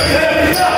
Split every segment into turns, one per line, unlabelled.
Eita!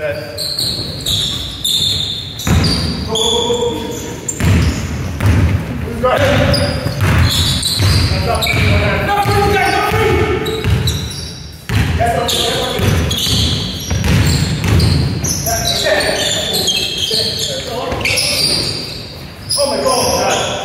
Oh my god, man.